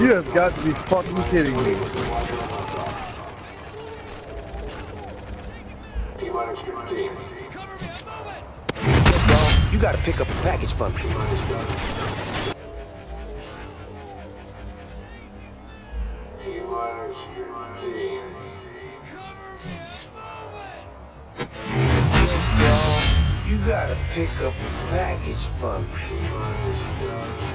You have got to be fucking kidding me. You gotta pick up a package from me. You gotta pick up a package from me.